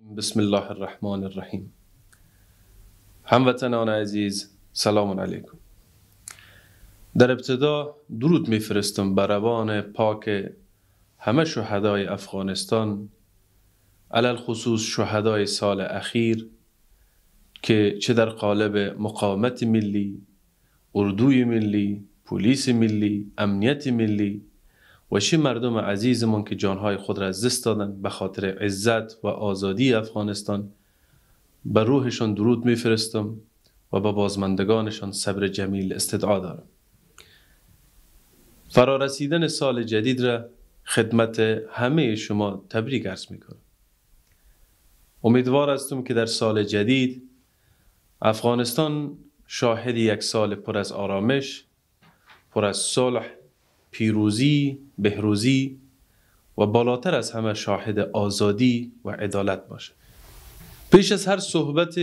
بسم الله الرحمن الرحیم. هموطنان عزیز سلام علیکم. در ابتدا درود میفرستم بر روان پاک همه شهدای افغانستان علل خصوص شهدای سال اخیر که چه در قالب مقاومت ملی اردوی ملی پلیس ملی امنیت ملی و چه مردم عزیزمون که جانهای خود را از دست دادن به خاطر عزت و آزادی افغانستان به روحشان درود میفرستم و به بازماندگانشان صبر جمیل استدعا دارم. فرارسیدن سال جدید را خدمت همه شما تبریک عرض می‌کنم. امیدوار هستم که در سال جدید افغانستان شاهد یک سال پر از آرامش پر از صلح پیروزی بهروزی و بالاتر از همه شاهد آزادی و عدالت باشه. پیش از هر صحبت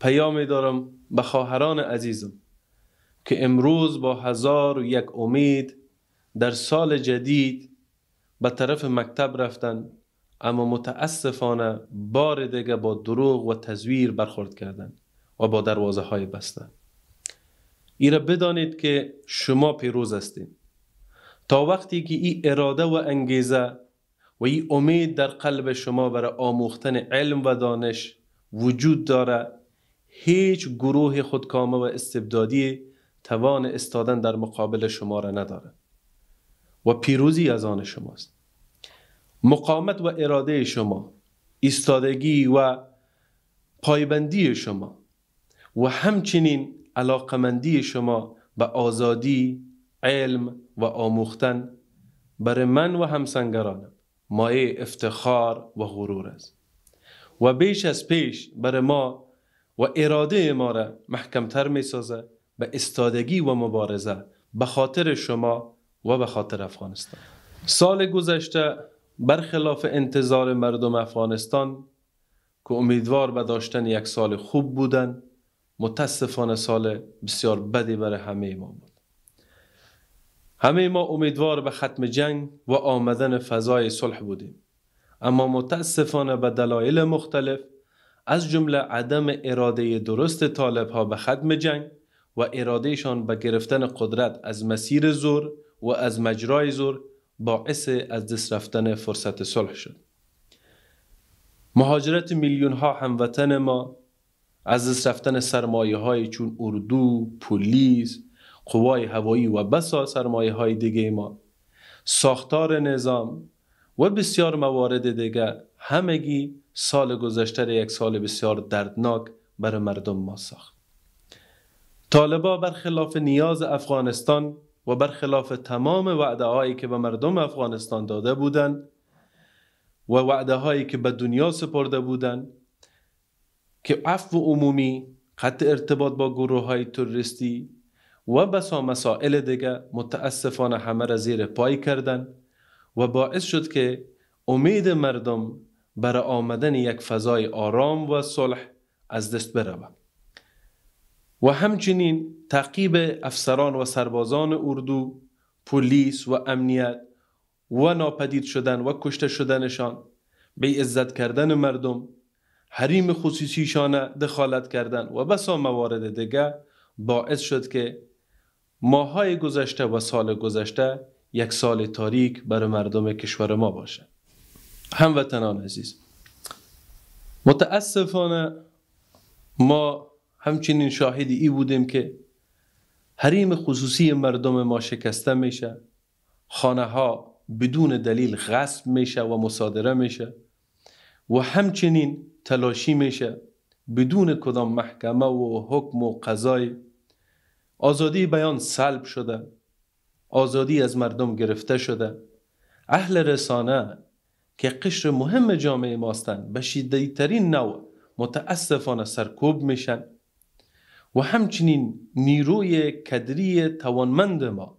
پیامی دارم به خواهران عزیزم که امروز با هزار و یک امید در سال جدید به طرف مکتب رفتن اما متاسفانه بار دیگه با دروغ و تزویر برخورد کردن و با دروازه های بستن. ایره بدانید که شما پیروز هستید تا وقتی که این اراده و انگیزه و این امید در قلب شما برای آموختن علم و دانش وجود داره هیچ گروه خودکامه و استبدادی توان استادن در مقابل شما را نداره و پیروزی از آن شماست. مقامت و اراده شما ایستادگی و پایبندی شما و همچنین علاقمندی شما به آزادی علم و آموختن بر من و همسنگرانم مایه افتخار و غرور است. و بیش از پیش بر ما و اراده ما را محکمتر می سازه به استادگی و مبارزه به خاطر شما و به خاطر افغانستان. سال گذشته برخلاف انتظار مردم افغانستان که امیدوار به داشتن یک سال خوب بودن متاسفانه سال بسیار بدی برای همه ما بود. همه ما امیدوار به ختم جنگ و آمدن فضای صلح بودیم. اما متاسفانه به دلایل مختلف از جمله عدم اراده درست طالب ها به ختم جنگ و ارادهشان به گرفتن قدرت از مسیر زور و از مجرای زور باعث از دست رفتن فرصت صلح شد. مهاجرت میلیون ها هموطن ما از دست رفتن سرمایه های چون اردو، پلیس، قوای هوایی و بسا سرمایه های دیگه ما. ساختار نظام و بسیار موارد دیگه همگی سال گذشته یک سال بسیار دردناک برای مردم ما ساخت. طالبا برخلاف نیاز افغانستان و برخلاف تمام وعده هایی که به مردم افغانستان داده بودند و وعده هایی که به دنیا سپرده بودند که عفو عمومی قطع ارتباط با گروه های تروریستی و بسا مسائل دیگه متاسفانه همه را زیر پای کردن و باعث شد که امید مردم برای آمدن یک فضای آرام و صلح از دست برود. و همچنین تعقیب افسران و سربازان اردو پلیس و امنیت و ناپدید شدن و کشته شدنشان به عزت کردن مردم حریم خصوصیشان دخالت کردن و بسا موارد دیگه باعث شد که ماهای گذشته و سال گذشته یک سال تاریک برای مردم کشور ما باشه. هموطنان عزیز متاسفانه ما همچنین شاهدی ای بودیم که حریم خصوصی مردم ما شکسته میشه خانه ها بدون دلیل غصب میشه و مصادره میشه و همچنین تلاشی میشه بدون کدام محکمه و حکم و قضای آزادی بیان سلب شده. آزادی از مردم گرفته شده. اهل رسانه که قشر مهم جامعه ماستن به شدیدترین نوع متاسفانه سرکوب میشن. و همچنین نیروی کدری توانمند ما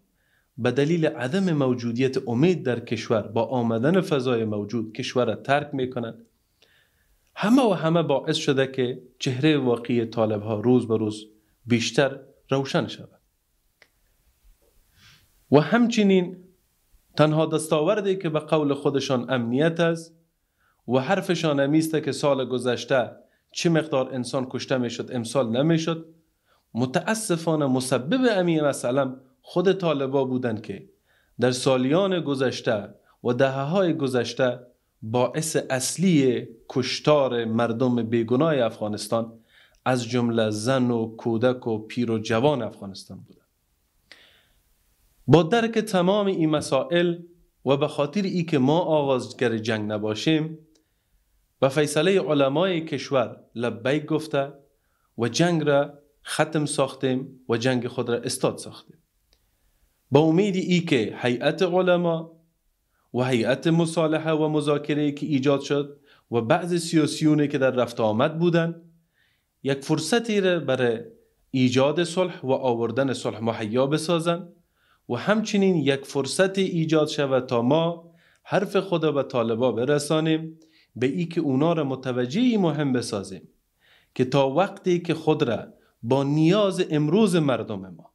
به دلیل عدم موجودیت امید در کشور با آمدن فضای موجود کشور را ترک می‌کنند همه و همه باعث شده که چهره واقعی طالب ها روز به روز بیشتر روشن شود. و همچنین تنها دستاوردی که به قول خودشان امنیت است و حرفشان همیسته که سال گذشته چه مقدار انسان کشته می‌شد امسال نمی‌شد متاسفانه مسبب امی مثلا خود طالبا بودند که در سالیان گذشته و دهه های گذشته باعث اصلی کشتار مردم بیگناه افغانستان از جمله زن و کودک و پیر و جوان افغانستان بودند. با درک تمام این مسائل و به خاطر ای که ما آغازگر جنگ نباشیم و فیصله علمای کشور لبیک گفته و جنگ را ختم ساختیم و جنگ خود را استاد ساختیم. با امید ای که هیئت علما و هیئت مصالحه و مذاکره که ایجاد شد و بعض سیاسیونی که در رفت آمد بودند یک فرصتی را برای ایجاد صلح و آوردن صلح مهیا بسازند و همچنین یک فرصت ایجاد شود تا ما حرف خدا به طالبا برسانیم به ای که اونا را متوجه مهم بسازیم که تا وقتی که خود را با نیاز امروز مردم ما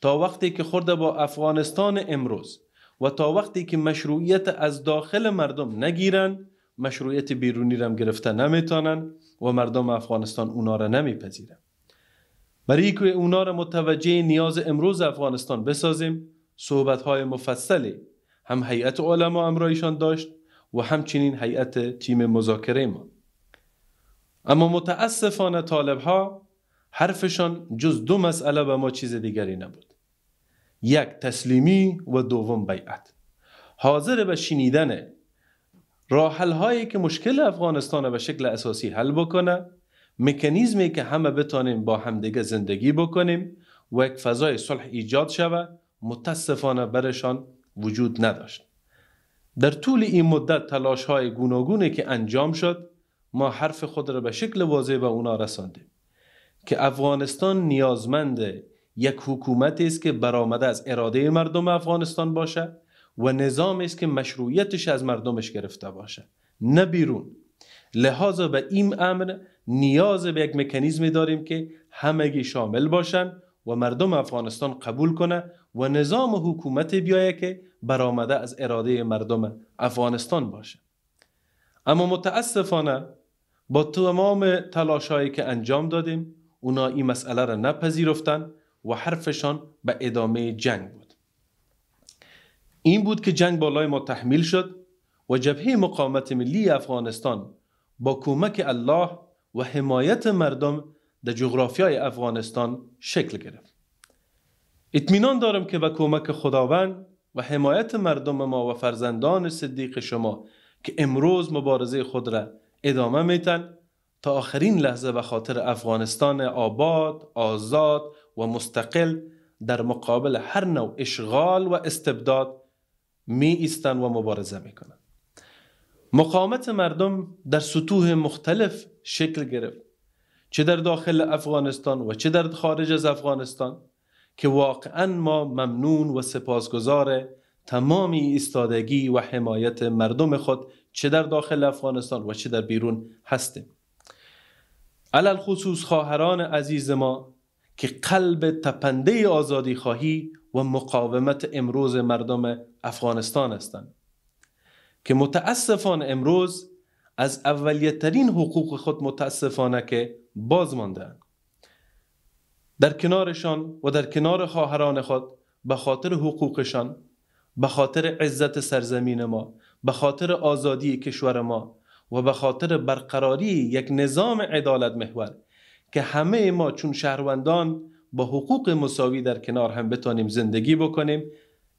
تا وقتی که خورده با افغانستان امروز و تا وقتی که مشروعیت از داخل مردم نگیرن مشروعیت بیرونی را گرفته نمی‌تونن و مردم افغانستان اونا را نمیپذیرن. برای که اونا را متوجه نیاز امروز افغانستان بسازیم صحبت های مفصلی هم هیئت علما امرایشان داشت و همچنین هیئت تیم مذاکره ما. اما متاسفانه طالب ها حرفشان جز دو مسئله به ما چیز دیگری نبود. یک تسلیمی و دوم بیعت. حاضر به شنیدن راحل هایی که مشکل افغانستان به شکل اساسی حل بکنه مکانیزمی که همه بتانیم با همدیگه زندگی بکنیم و یک فضای صلح ایجاد شوه متاسفانه برشان وجود نداشت. در طول این مدت تلاش های گوناگونی که انجام شد ما حرف خود را به شکل واضح به اونا رساندیم که افغانستان نیازمند یک حکومت است که برآمده از اراده مردم افغانستان باشه و نظام است که مشروعیتش از مردمش گرفته باشه. نه بیرون. لحاظا به این امر نیاز به یک مکانیزمی داریم که همگی شامل باشن و مردم افغانستان قبول کنه و نظام حکومت بیایه که برآمده از اراده مردم افغانستان باشه. اما متاسفانه با تمام تلاشهایی که انجام دادیم اونا این مسئله را نپذیرفتن و حرفشان به ادامه جنگ بود. این بود که جنگ بالای ما تحمیل شد و جبهه مقاومت ملی افغانستان با کمک الله و حمایت مردم در جغرافیای افغانستان شکل گرفت. اطمینان دارم که با کمک خداوند و حمایت مردم ما و فرزندان صدیق شما که امروز مبارزه خود را ادامه میتن تا آخرین لحظه به خاطر افغانستان آباد، آزاد و مستقل در مقابل هر نوع اشغال و استبداد می ایستن و مبارزه می‌کنن. مقاومت مردم در سطوح مختلف شکل گرفت. چه در داخل افغانستان و چه در خارج از افغانستان که واقعا ما ممنون و سپاسگزار تمامی ایستادگی و حمایت مردم خود چه در داخل افغانستان و چه در بیرون هستیم. علل خصوص خواهران عزیز ما که قلب تپنده آزادی خواهی و مقاومت امروز مردم افغانستان هستند. که متاسفانه امروز از اولیترین حقوق خود متاسفانه که باز ماندن در کنارشان و در کنار خواهران خود به خاطر حقوقشان به خاطر عزت سرزمین ما به خاطر آزادی کشور ما و به خاطر برقراری یک نظام عدالت محور که همه ما چون شهروندان با حقوق مساوی در کنار هم بتانیم زندگی بکنیم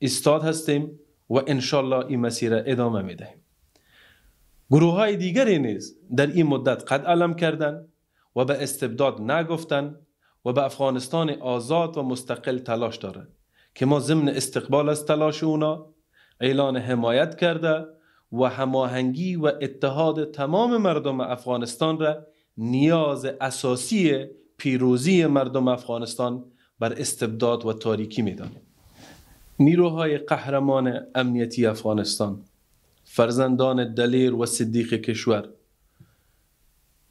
استاد هستیم و انشالله این مسیر ادامه می‌دهیم. گروه های دیگری نیز در این مدت قد علم کردن و به استبداد نگفتن و به افغانستان آزاد و مستقل تلاش دارند که ما ضمن استقبال از تلاش اونا اعلان حمایت کرده و هماهنگی و اتحاد تمام مردم افغانستان را نیاز اساسی پیروزی مردم افغانستان بر استبداد و تاریکی می‌دانیم. نیروهای قهرمان امنیتی افغانستان فرزندان دلیر و صدیق کشور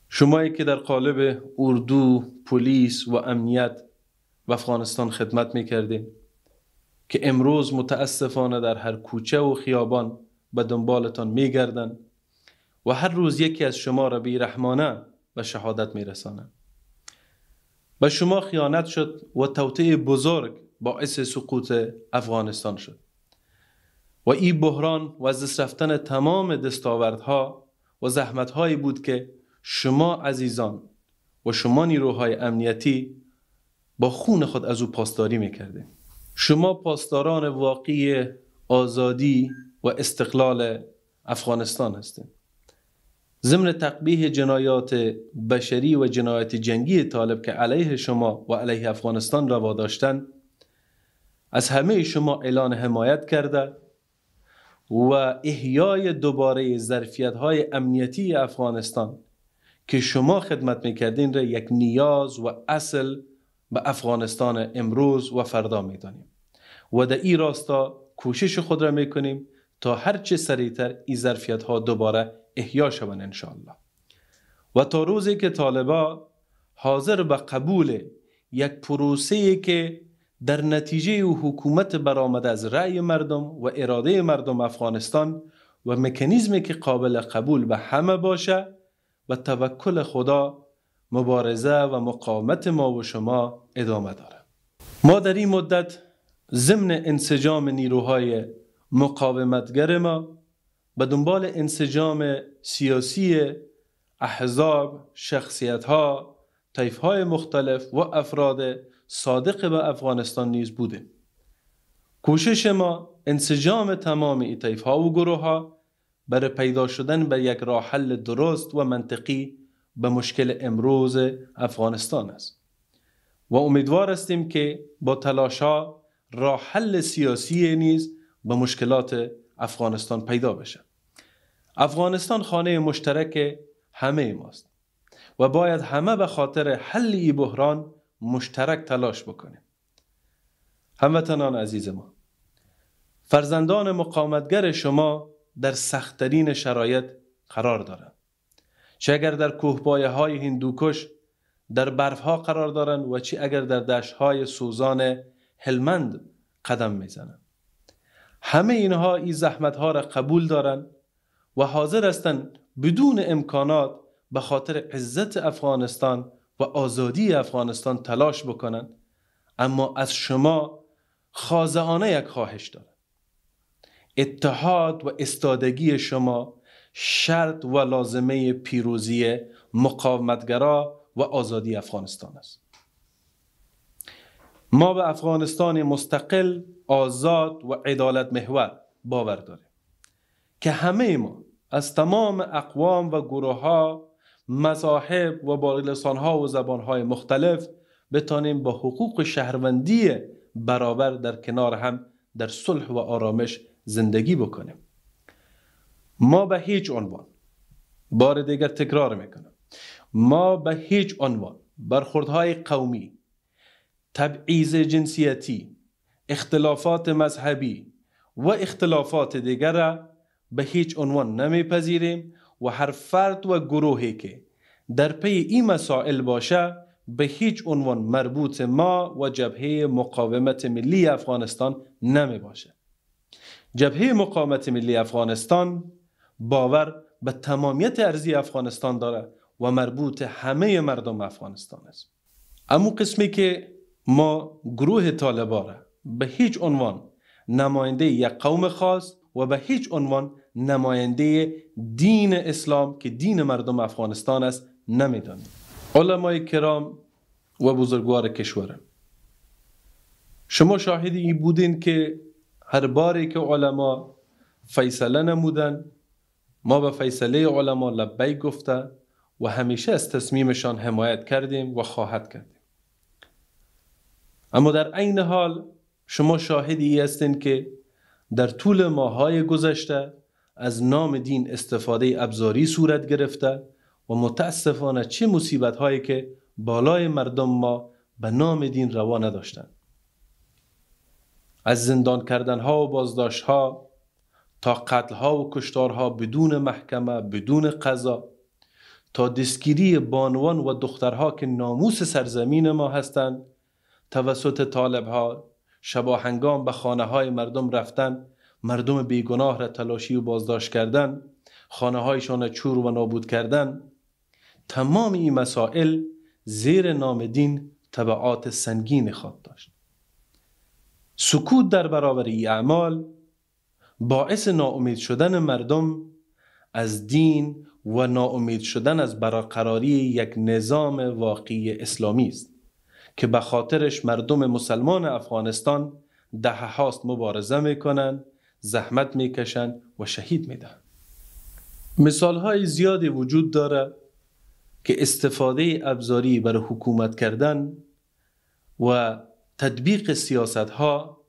شمایی که در قالب اردو، پلیس و امنیت و افغانستان خدمت می‌کردیم که امروز متاسفانه در هر کوچه و خیابان به دنبالتان میگردن و هر روز یکی از شما را بیرحمانه به شهادت میرسانند. به شما خیانت شد و توطئه بزرگ باعث سقوط افغانستان شد. و این بحران و از دست رفتن تمام دستاوردها و زحمتهایی بود که شما عزیزان و شما نیروهای امنیتی با خون خود از او پاسداری می‌کرده شما پاسداران واقعی آزادی و استقلال افغانستان هستید ضمن تقبیه جنایات بشری و جنایت جنگی طالب که علیه شما و علیه افغانستان روا داشتن از همه شما اعلان حمایت کرده و احیای دوباره ظرفیت های امنیتی افغانستان که شما خدمت می‌کردین را یک نیاز و اصل به افغانستان امروز و فردا می‌دانیم. و در این راستا کوشش خود را می‌کنیم. تا هرچه سریعتر این ظرفیت ها دوباره احیا شوند انشاءالله. و تا روزی که طالبا حاضر به قبول یک پروسه که در نتیجه و حکومت برآمده از رأی مردم و اراده مردم افغانستان و مکانیزمی که قابل قبول به همه باشه و توکل خدا مبارزه و مقاومت ما و شما ادامه داره ما در این مدت ضمن انسجام نیروهای مقاومتگر ما به دنبال انسجام سیاسی احزاب شخصیت ها طیف های مختلف و افراد صادق به افغانستان نیز بوده کوشش ما انسجام تمام این طیف ها و گروه ها برای پیدا شدن به یک راه حل درست و منطقی به مشکل امروز افغانستان است. و امیدوار هستیم که با تلاش ها راه حل سیاسی نیز به مشکلات افغانستان پیدا بشه. افغانستان خانه مشترک همه ماست و باید همه به خاطر حل ای بحران مشترک تلاش بکنیم. هموطنان عزیز ما فرزندان مقاومتگر شما در سختترین شرایط قرار دارند. چه اگر در کوهپایه های هندوکش در برف ها قرار دارند و چه اگر در دشت های سوزان هلمند قدم می‌زنند. همه اینها این زحمت ها را قبول دارند و حاضر هستند بدون امکانات به خاطر عزت افغانستان و آزادی افغانستان تلاش بکنند. اما از شما خازهانه یک خواهش دارند اتحاد و استادگی شما شرط و لازمه پیروزی مقاومتگرا و آزادی افغانستان است. ما به افغانستان مستقل آزاد و عدالت محور باور داریم که همه ما از تمام اقوام و گروه ها مذاهب و با لسان ها و زبان های مختلف بتانیم با حقوق شهروندی برابر در کنار هم در صلح و آرامش زندگی بکنیم. ما به هیچ عنوان بار دیگر تکرار می‌کنم ما به هیچ عنوان برخوردهای قومی تبعیض جنسیتی اختلافات مذهبی و اختلافات دیگر به هیچ عنوان نمیپذیریم و هر فرد و گروهی که در پی این مسائل باشه به هیچ عنوان مربوط ما و جبهه مقاومت ملی افغانستان نمی باشه جبهه مقاومت ملی افغانستان باور به تمامیت ارزی افغانستان داره و مربوط همه مردم افغانستان است. اما قسمی که ما گروه طالبا را به هیچ عنوان نماینده یک قوم خاص و به هیچ عنوان نماینده دین اسلام که دین مردم افغانستان است نمی‌دانیم. علمای کرام و بزرگوار کشور شما شاهدی این بودین که هر باری که علما فیصله نمودن ما به فیصله علما لبیک گفته و همیشه از تصمیمشان حمایت کردیم و خواهد کردیم. اما در عین حال شما شاهدی هستین که در طول ماهای گذشته از نام دین استفاده ابزاری صورت گرفته و متاسفانه چه مصیبت هایی که بالای مردم ما به نام دین روا نداشتند. از زندان کردن ها و بازداشت ها تا قتل ها و کشتار ها بدون محکمه بدون قضا تا دستگیری بانوان و دخترها که ناموس سرزمین ما هستند توسط طالب ها شبا هنگام به خانه های مردم رفتن مردم بیگناه را تلاشی و بازداشت کردن خانه هایشان چور و نابود کردن تمام این مسائل زیر نام دین طبعات سنگین خواهد داشت. سکوت در برابر این اعمال باعث ناامید شدن مردم از دین و ناامید شدن از برقراری یک نظام واقعی اسلامی است. که به خاطرش مردم مسلمان افغانستان ده هاست مبارزه می‌کنن زحمت می‌کشن و شهید میدن. مثال های زیادی وجود داره که استفاده ابزاری برای حکومت کردن و تطبیق سیاست ها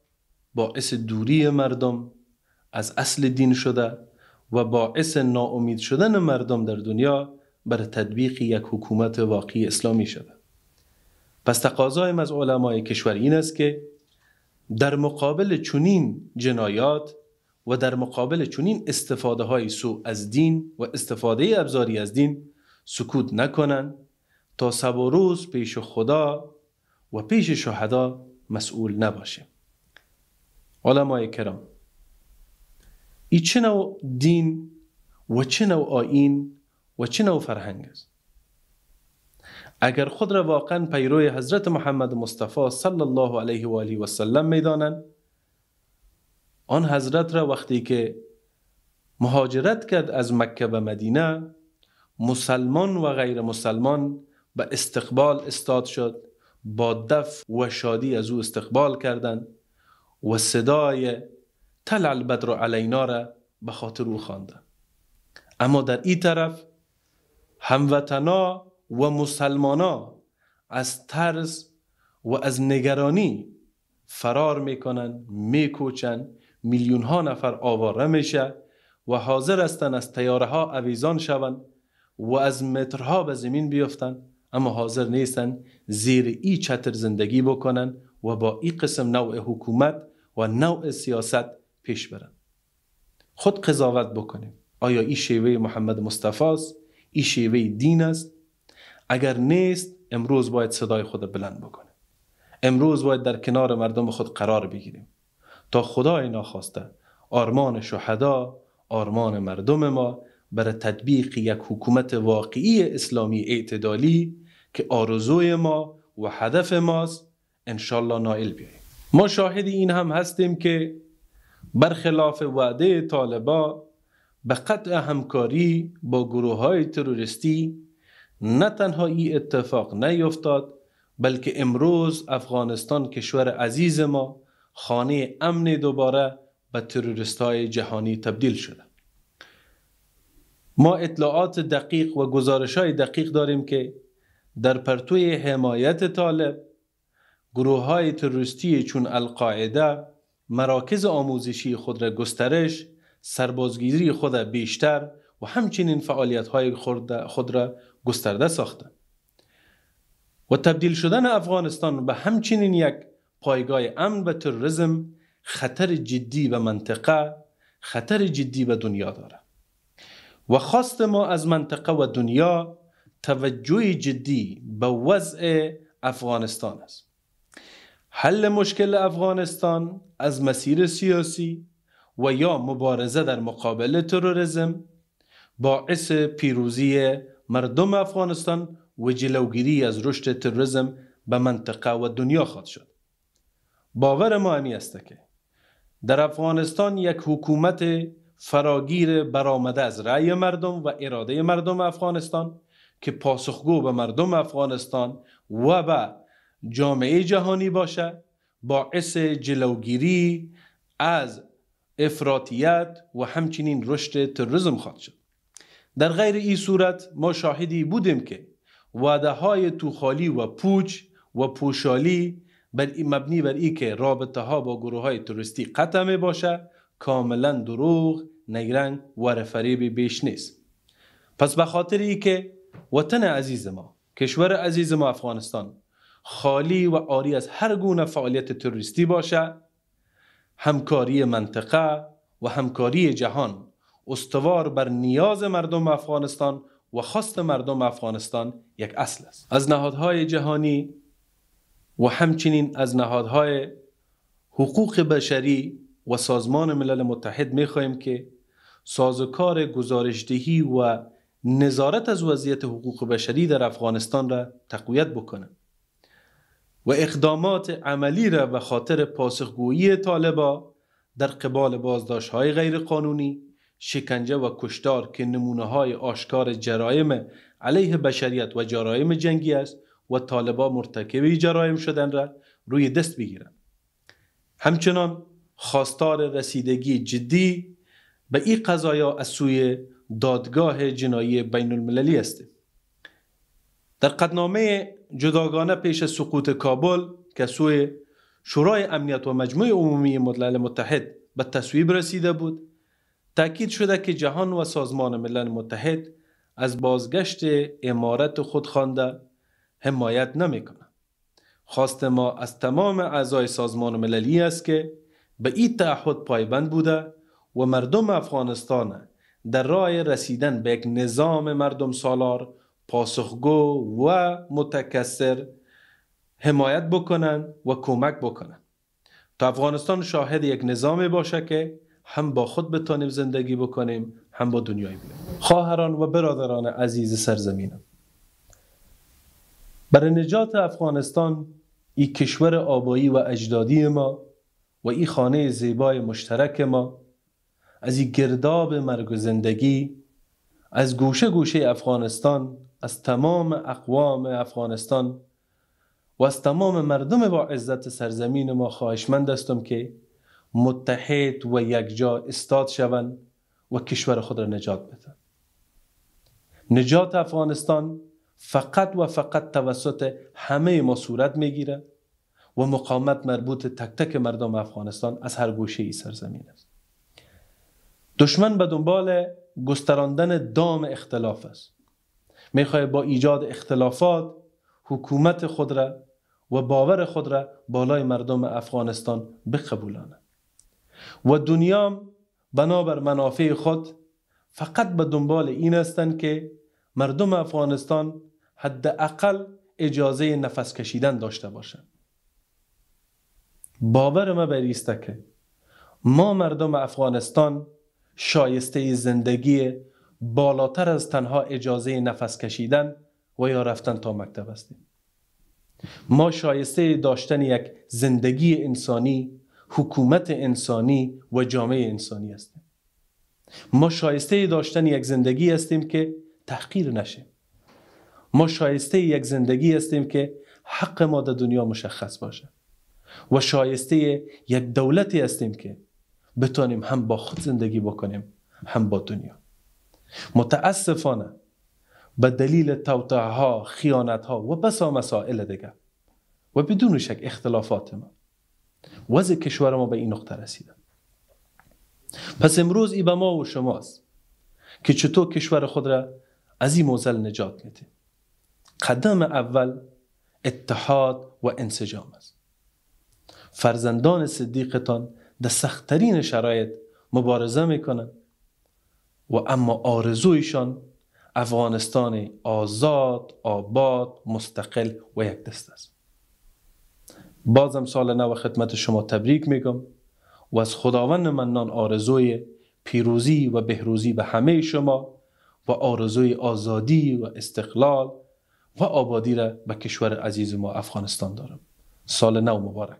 باعث دوری مردم از اصل دین شده و باعث ناامید شدن مردم در دنیا برای تطبیق یک حکومت واقعی اسلامی شده. پس تقاضایم از علمای کشور این است که در مقابل چنین جنایات و در مقابل چنین استفاده های سو از دین و استفاده ابزاری از دین سکوت نکنند تا سب و روز پیش خدا و پیش شهدا مسئول نباشیم. علمای کرام ای چه نوع دین و چه نوع آین و چه نوع فرهنگ است؟ اگر خود را واقعا پیروی حضرت محمد مصطفی صلی الله علیه و آله و سلم می‌دانند آن حضرت را وقتی که مهاجرت کرد از مکه به مدینه مسلمان و غیر مسلمان به استقبال استاد شد با دف و شادی از او استقبال کردند و صدای تل البدر علینا را به خاطر او خواندند. اما در این طرف هموطنا و مسلمانا از ترس و از نگرانی فرار می‌کنن میکوچن میلیون ها نفر آواره میشه و حاضر هستند از تیاره ها اویزان شوند و از مترها به زمین بیفتن اما حاضر نیستن زیر ای چتر زندگی بکنن و با این قسم نوع حکومت و نوع سیاست پیش برن. خود قضاوت بکنیم. آیا این شیوه محمد مصطفی است؟ این شیوه دین است؟ اگر نیست امروز باید صدای خود بلند بکنیم. امروز باید در کنار مردم خود قرار بگیریم. تا خدای ناخواسته آرمان شهدا آرمان مردم ما برای تطبیق یک حکومت واقعی اسلامی اعتدالی که آرزوی ما و هدف ماست انشالله نائل بیاییم. ما شاهد این هم هستیم که برخلاف وعده طالبا به قطع همکاری با گروه های تروریستی نه تنها این اتفاق نیفتاد بلکه امروز افغانستان کشور عزیز ما خانه امن دوباره به تروریست های جهانی تبدیل شده. ما اطلاعات دقیق و گزارش های دقیق داریم که در پرتوی حمایت طالب گروه های تروریستی چون القاعده مراکز آموزشی خود را گسترش سربازگیری خود بیشتر و همچنین فعالیت های خود را گسترده ساخته. و تبدیل شدن افغانستان به همچنین یک پایگاه امن و تروریسم خطر جدی به منطقه خطر جدی به دنیا داره. و خواست ما از منطقه و دنیا توجه جدی به وضع افغانستان است. حل مشکل افغانستان از مسیر سیاسی و یا مبارزه در مقابل تروریسم باعث پیروزی مردم افغانستان و جلوگیری از رشد تروریسم به منطقه و دنیا خواهد شد. باور ما همی است که در افغانستان یک حکومت فراگیر برآمده از رأی مردم و اراده مردم افغانستان که پاسخگو به مردم افغانستان و به جامعه جهانی باشه باعث جلوگیری از افراطیت و همچنین رشد تروریسم خواهد شد. در غیر این صورت ما شاهدی بودیم که وعده های توخالی و پوچ و پوشالی بر مبنی بر ای که رابطه ها با گروه های تروریستی قطع می باشه کاملا دروغ نیرنگ و رفریبی بیش نیست. پس به خاطر ای که وطن عزیز ما کشور عزیز ما افغانستان خالی و آری از هر گونه فعالیت تروریستی باشه همکاری منطقه و همکاری جهان استوار بر نیاز مردم افغانستان و خواست مردم افغانستان یک اصل است. از نهادهای جهانی و همچنین از نهادهای حقوق بشری و سازمان ملل متحد می خواهیم که سازوکار گزارشدهی و نظارت از وضعیت حقوق بشری در افغانستان را تقویت بکنه و اقدامات عملی را به خاطر پاسخگویی طالبا در قبال بازداشت های غیر قانونی شکنجه و کشتار که نمونه های آشکار جرایم علیه بشریت و جرایم جنگی است و طالبا مرتکب جرایم شدن را روی دست بگیرند. همچنان خواستار رسیدگی جدی به این قضایا از سوی دادگاه جنایی بین المللی است در قدنامه جداگانه پیش سقوط کابل که سوی شورای امنیت و مجموع عمومی ملل متحد به تصویب رسیده بود تاکید شده که جهان و سازمان ملل متحد از بازگشت امارت خود خوانده حمایت نمی‌کنه خواست ما از تمام اعضای سازمان مللی است که به این تعهد پایبند بوده و مردم افغانستان در راه رسیدن به یک نظام مردم سالار پاسخگو و متکثر حمایت بکنن و کمک بکنن تا افغانستان شاهد یک نظام باشه که هم با خود بتانیم زندگی بکنیم هم با دنیای بینیم خواهران و برادران عزیز سرزمینم. برای نجات افغانستان ای کشور آبایی و اجدادی ما و ای خانه زیبای مشترک ما از این گرداب مرگ و زندگی از گوشه گوشه افغانستان از تمام اقوام افغانستان و از تمام مردم با عزت سرزمین ما خواهشمند هستم که متحد و یکجا استاد شوند و کشور خود را نجات بدن نجات افغانستان فقط و فقط توسط همه ما صورت می‌گیره و مقاومت مربوط تک تک مردم افغانستان از هر گوشه ای سرزمین است. دشمن به دنبال گستراندن دام اختلاف است. می‌خواه با ایجاد اختلافات حکومت خود را و باور خود را بالای مردم افغانستان بقبولانه و دنیا بنابر منافع خود فقط به دنبال این هستند که مردم افغانستان حداقل اجازه نفس کشیدن داشته باشند. باور ما بر که ما مردم افغانستان شایسته زندگی بالاتر از تنها اجازه نفس کشیدن و یا رفتن تا مکتب هستیم. ما شایسته داشتن یک زندگی انسانی حکومت انسانی و جامعه انسانی هستیم. ما شایسته داشتن یک زندگی هستیم که تحقیر نشه. ما شایسته یک زندگی هستیم که حق ما در دنیا مشخص باشه. و شایسته یک دولتی هستیم که بتانیم هم با خود زندگی بکنیم هم با دنیا. متاسفانه به دلیل توطعه ها خیانت ها و بسا مسائل دیگه و بدون شک اختلافات ما وضع کشور ما به این نقطه رسیده. پس امروز ای به ما و شماست که چطور کشور خود را از این موزل نجات میده قدم اول اتحاد و انسجام است. فرزندان صدیقتان در سختترین شرایط مبارزه می‌کنن و اما آرزویشان افغانستان آزاد، آباد، مستقل و یک دست است. بازم سال نو خدمت شما تبریک میگم و از خداوند منان آرزوی پیروزی و بهروزی به همه شما و آرزوی آزادی و استقلال و آبادی را به کشور عزیز ما افغانستان دارم. سال نو مبارک.